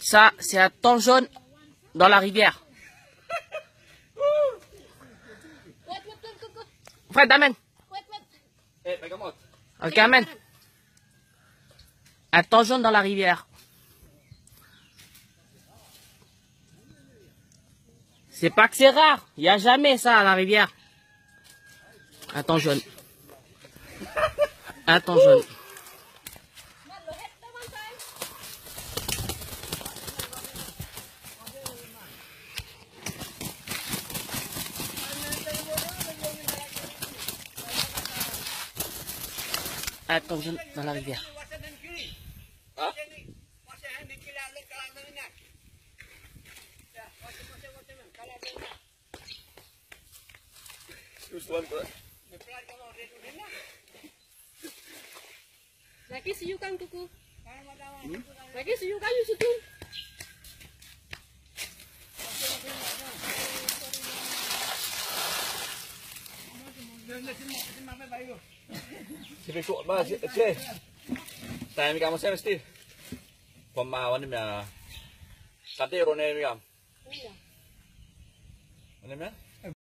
Ça, c'est un thon jaune dans la rivière. Fred, amène. Eh. Ok, amène. Un thon jaune dans la rivière. C'est pas que c'est rare. Il n'y a jamais ça à la rivière. Un thon jaune. Un thon jaune. Ah, Lagi nalari dia. Lagi siukan kuku. Lagi siukan yusutun. Sipik ko ba? Che. Tayo mi kamo sem sti. Pamma wani mi a. Tatero ne mi kamo. Wani mi?